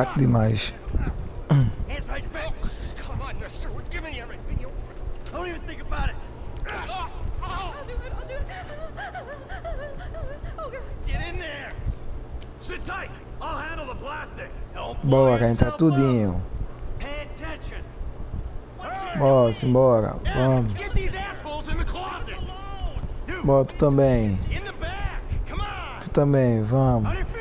fraco demais. Boa, Bora, entra tá tudinho. Bora, simbora. Vamos. Bora, tu também. Tu também, vamos.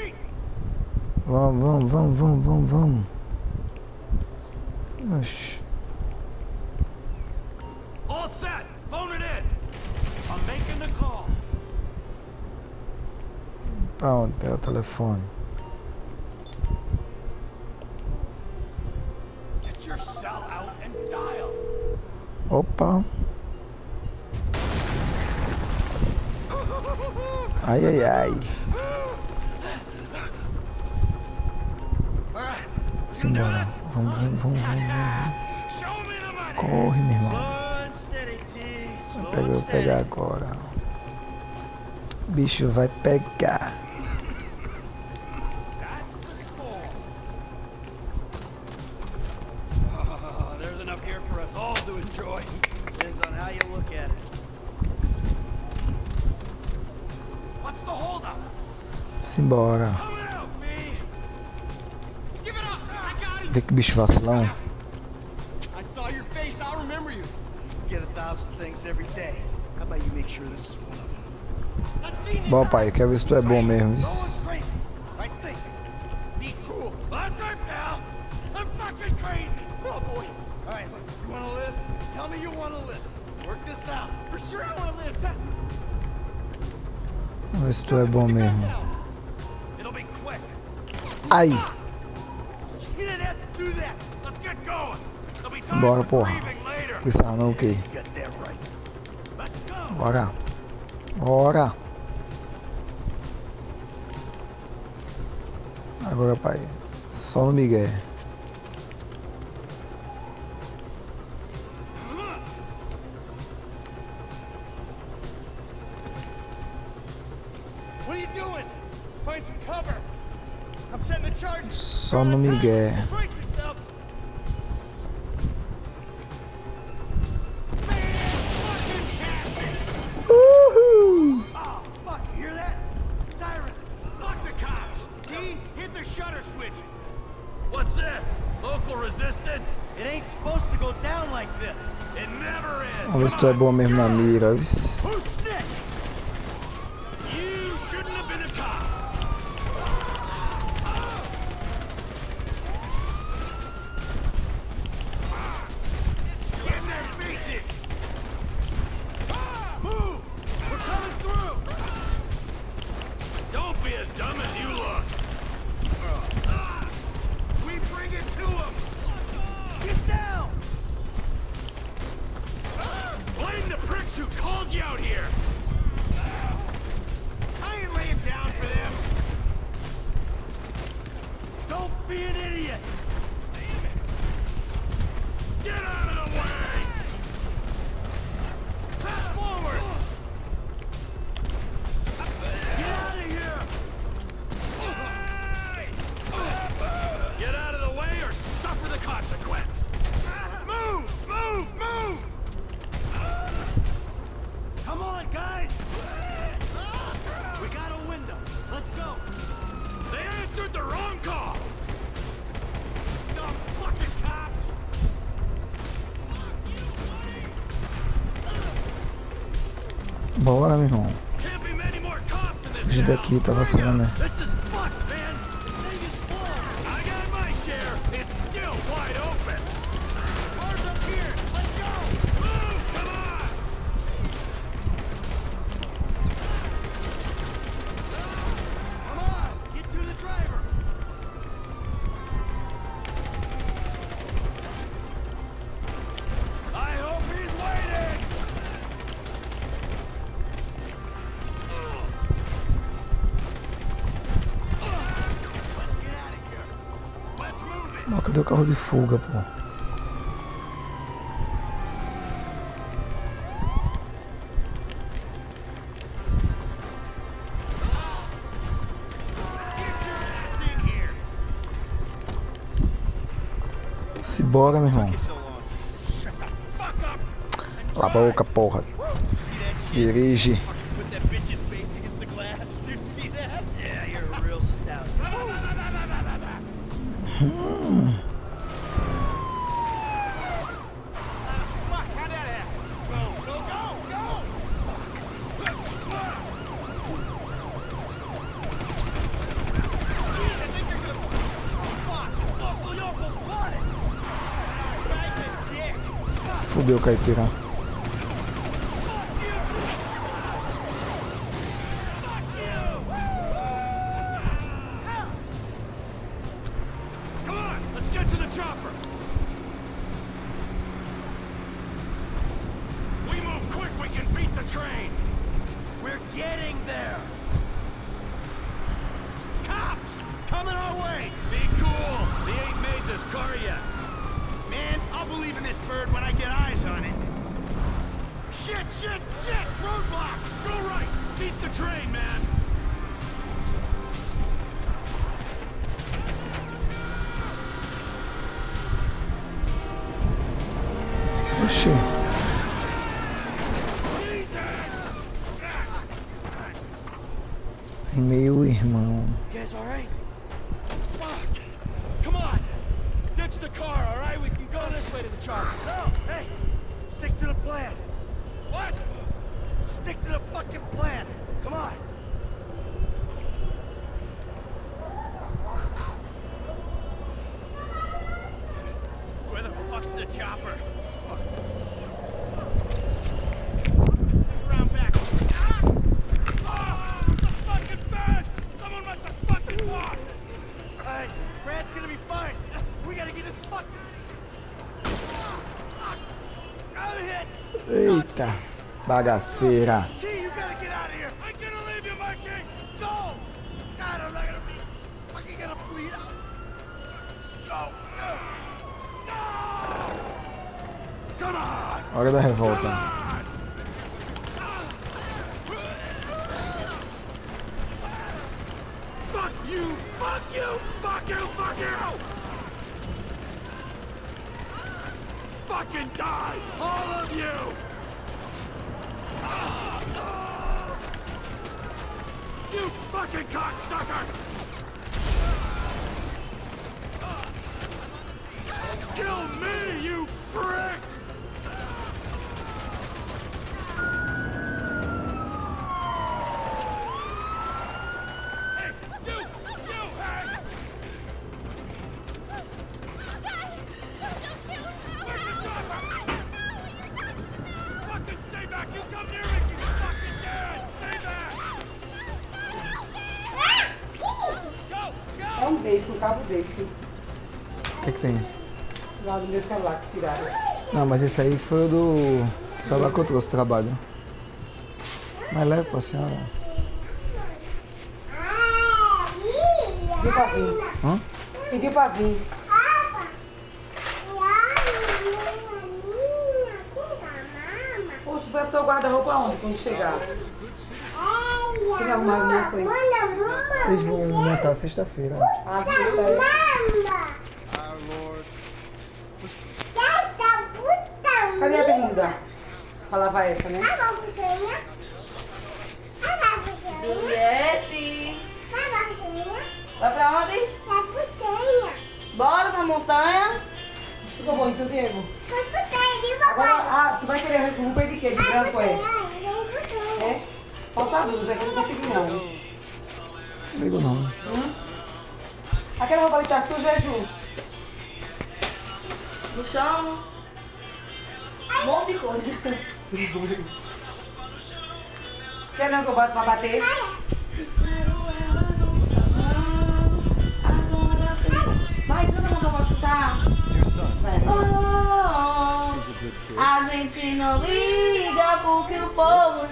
Vamos, vamos, vamos, vamos, vamos, vamos. All set. Phone it in. I'm making the call. Onde é o telefone? Get your cell out and dial. Opa. Ai, ai, ai. Simbora. Vamos, vamos, vamos, vamos. Corre, meu irmão. Eu vou pegar agora. O bicho vai pegar. Simbora. Que, que bicho vacilão. I saw your face, I'll remember you. Get a thousand things every day. How about you make sure this is one of them? Bom pai, quero ver se tu é bom mesmo. Oh, Isso. Vamos ver se tu é bom mesmo. Ai! Bora, porra. Precisar não o quê? Bora. Bora. Agora, pai. Só no Miguel. Só no Miguel. tu é bom mesmo na mira. Vixe. Vambora, meu irmão. Hoje daqui tá vacilando, né? o carro de fuga, pô. Se bora, meu irmão. Cala a boca, porra. Dirige. Fudeu, caipira. Chopper. No! Hey! Stick to the plan! What? Stick to the fucking plan! Come on! Where the fuck's the chopper? Fuck. Round back. Ah! Ah, the fucking bed! Someone must have fucking walked! Alright, Brad's gonna be fine. We gotta get this fuck. I'm hit. Eita. Bagaceira. T, you gotta get out of here. I'm gonna leave you, Mikey! Go. God, I'm not gonna be fucking gonna bleed out. Go. Come on! Hora da revolta. Fuck you! Fuck you! Fuck you! Fuck you! Fucking die! All of you! You fucking cocksucker! Kill me, you pricks! Não, mas esse aí foi o do celular que eu trouxe trabalho. Mas leva pra senhora. Pediu pra vir. Hã? Pediu pra vir. Poxa, vai pro teu guarda-roupa onde quando chegar? Arrumar coisa. Eles vão montar sexta-feira. Ah, puta, Cadê a? Pra lavar essa, né? Juliette! Vai pra onde? Bora pra montanha. Ficou bonito, Diego? Agora, ah, tu vai querer roupa de quê? De branco, é? É? Falta a luz, é que eu não consigo não. Não ligo não. Hum? Aquela roupa ali tá suja, é Ju? No chão. Um monte de coisa. Quer não que eu boto pra bater? Vai, canta pra vovó escutar. Oh, a gente não liga porque o povo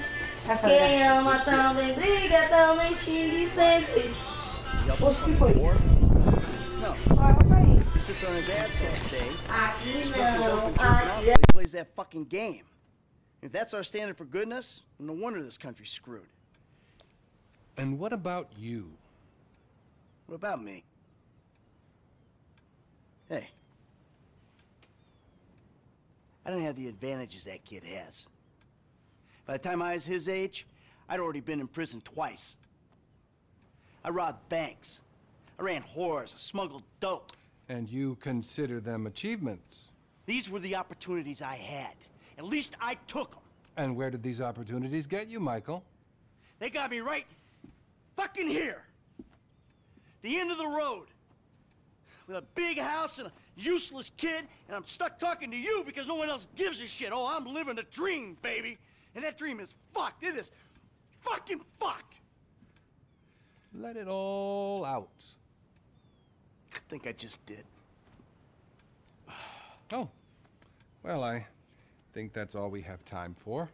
quem ama também briga, também xingue sempre. Poxa, que foi? the He sits on his ass all day. Aqui Smoking dope não, and jerking off aqui he plays that fucking game. If that's our standard for goodness, no wonder this country's screwed. And what about you? What about me? Hey, I don't have the advantages that kid has. By the time I was his age, I'd already been in prison twice. I robbed banks. I ran whores. I smuggled dope. And you consider them achievements. These were the opportunities I had. At least I took them. And where did these opportunities get you, Michael? They got me right fucking here. The end of the road. With a big house and a useless kid, and I'm stuck talking to you because no one else gives a shit. Oh, I'm living a dream, baby. And that dream is fucked. It is fucking fucked. Let it all out. I think I just did. Oh, well, I think that's all we have time for.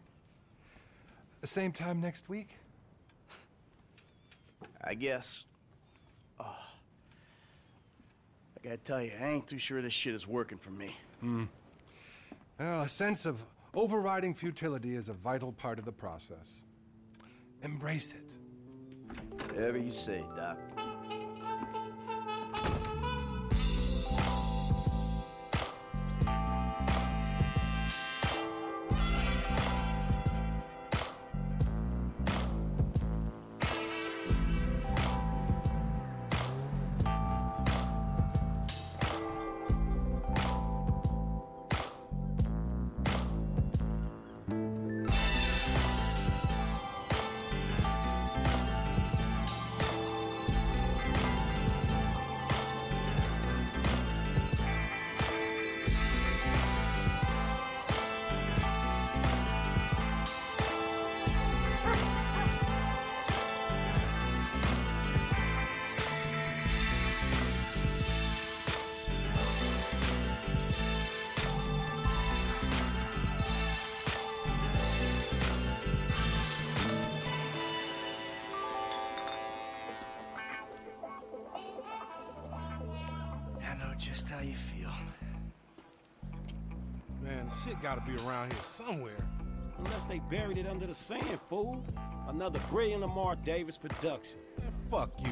The same time next week? I guess. Oh. I gotta tell you, I ain't too sure this shit is working for me. Hmm. Well, a sense of overriding futility is a vital part of the process. Embrace it. Whatever you say, Doc. Just how you feel. Man, shit gotta be around here somewhere. Unless they buried it under the sand, fool. Another brilliant Lamar Davis production. Man, fuck you.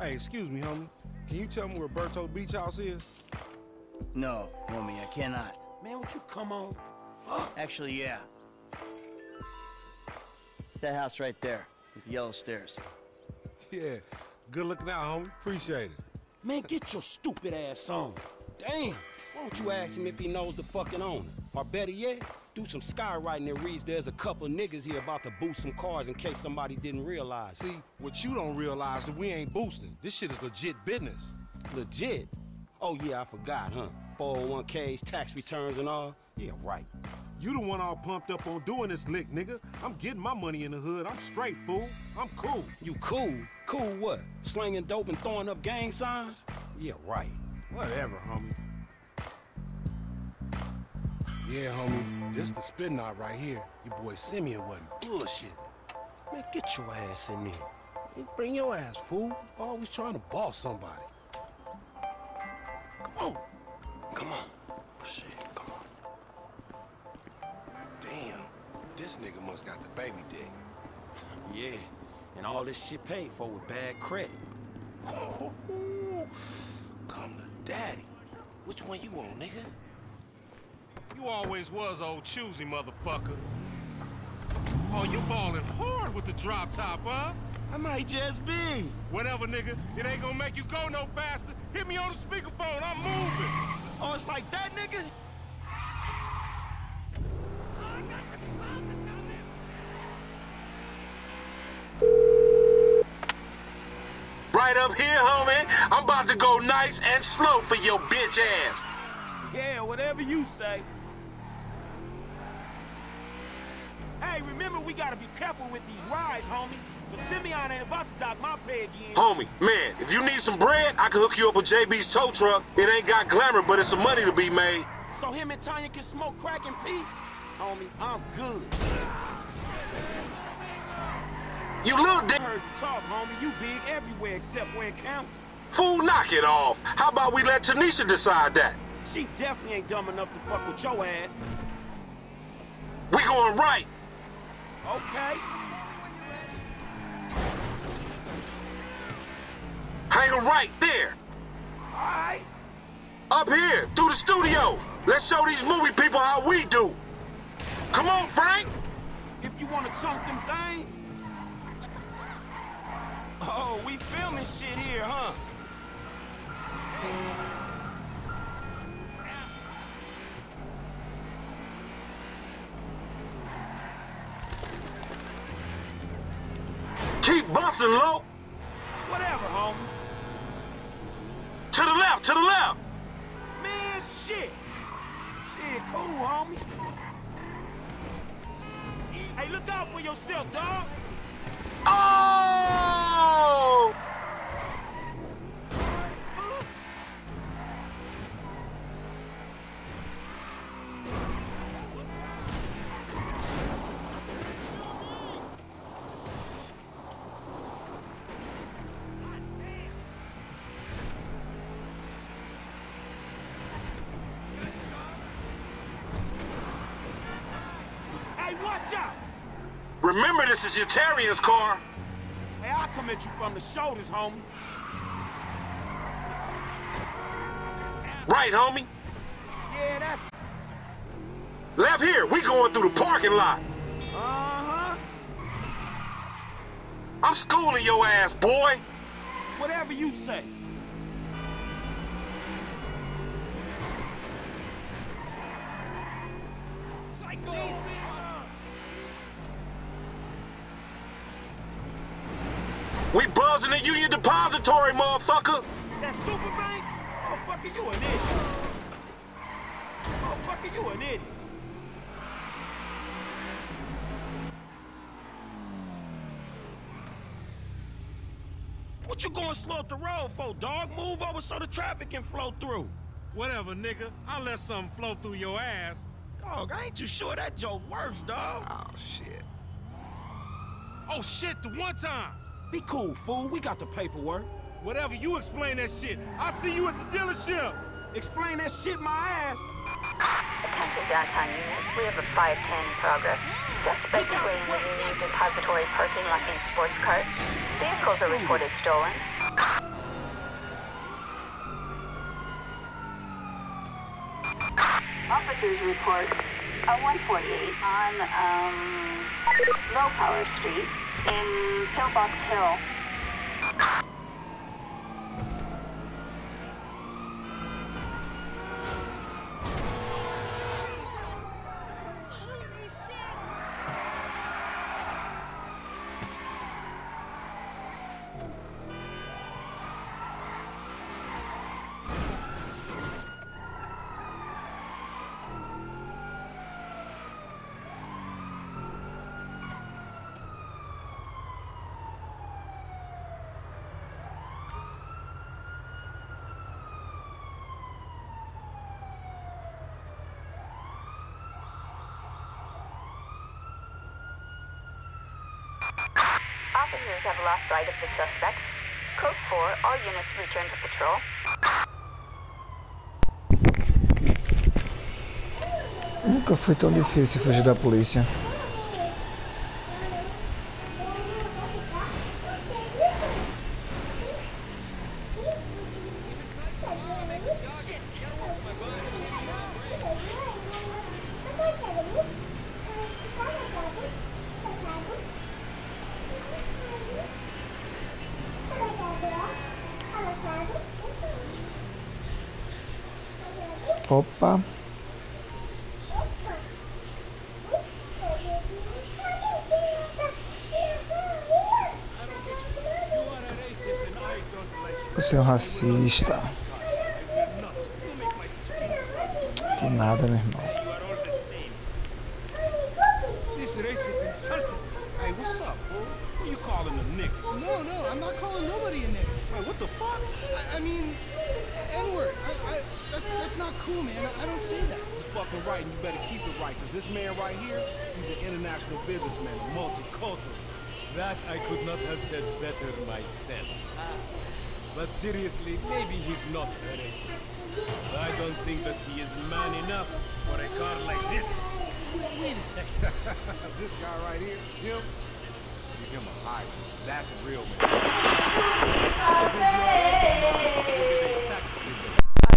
Hey, excuse me, homie. Can you tell me where Berto Beach House is? No, homie, I cannot. Man, would you come on? Fuck. Actually, yeah. It's that house right there with the yellow stairs. Yeah. Good looking out, homie. Appreciate it. Man, get your stupid ass on. Damn. Why don't you ask him if he knows the fucking owner? Or better yet, do some skywriting that reads there's a couple niggas here about to boost some cars in case somebody didn't realize. See, what you don't realize is we ain't boosting. This shit is legit business. Legit. Oh yeah, I forgot, huh? 401ks, tax returns and all. Yeah, right. You the one all pumped up on doing this lick, nigga. I'm getting my money in the hood. I'm straight, fool. I'm cool. You cool? Cool what? Slinging dope and throwing up gang signs? Yeah, right. Whatever, homie. Yeah, homie. This the spin knot right here. Your boy Simeon wasn't bullshit. Man, get your ass in there. Bring your ass, fool. Always trying to boss somebody. Come on. Come on. Oh, shit, come on. Damn. This nigga must got the baby dick. Yeah, and all this shit paid for with bad credit. Come to daddy. Which one you want, nigga? You always was old choosy, motherfucker. Oh, you balling hard with the drop top, huh? I might just be. Whatever, nigga. It ain't gonna make you go no faster. Hit me on the speakerphone. I'm moving. Oh, it's like that, nigga? Right up here, homie. I'm about to go nice and slow for your bitch ass. Yeah, whatever you say. Hey, remember we gotta be careful with these rides, homie. The Simeon ain't about to dock my pay again. Homie, man, if you need some bread, I can hook you up with JB's tow truck. It ain't got glamour, but it's some money to be made. So him and Tonya can smoke crack in peace? Homie, I'm good. You little dick. I heard you talk, homie. You big everywhere except where it counts. Fool, knock it off. How about we let Tanisha decide that? She definitely ain't dumb enough to fuck with your ass. We going right. Okay. Hang a right there. All right. Up here, through the studio. Let's show these movie people how we do. Come on, Frank. If you wanna chunk them things. Oh, we filming shit here, huh? Keep busting, low. Whatever, homie. To the left, to the left. Man, shit. Shit, cool, homie. Hey, look out for yourself, dog. Oh! Remember, this is Yetarian's car. Hey, I'll come at you from the shoulders, homie. Right, homie. Yeah, that's... Left here. We going through the parking lot. Uh-huh. I'm schooling your ass, boy. Whatever you say. Psycho! We buzzing the Union Depository, motherfucker. That super bank? Oh, fucker, you an idiot. Oh, fucker, you an idiot. What you going slow up the road for, dog? Move over so the traffic can flow through. Whatever, nigga. I'll let something flow through your ass. Dog, I ain't too sure that joke works, dog. Oh, shit. Oh, shit, the one time. Be cool, fool. We got the paperwork. Whatever, you explain that shit. I'll see you at the dealership. Explain that shit my ass. Attention downtown units, we have a 510 in progress. Suspect fleeing the Union Depository parking lot in sports cart. Vehicles are reported stolen. Officers report a 148 on um, Low Power Street in Pillbox Hill. Officers have lost sight of the suspect. Code 4, all units return to patrol. Nunca foi tão difícil fugir da polícia. Opa. Você é um racista. Do nada, meu irmão. This man right here, he's an international businessman, multicultural. That I could not have said better myself. But seriously, maybe he's not a racist. I don't think that he is man enough for a car like this. Wait, wait a second. this guy right here, him, give him a high. That's a real man.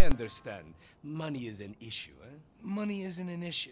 I understand. understand. Money is an issue, eh? Money isn't an issue.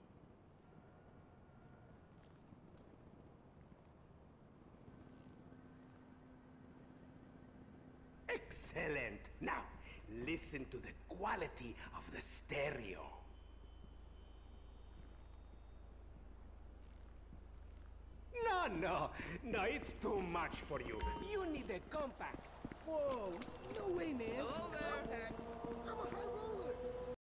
Excellent. Now, listen to the quality of the stereo. No, no. No, it's too much for you. You need a compact. Whoa, no way, man. Hello there. I'm a high roller.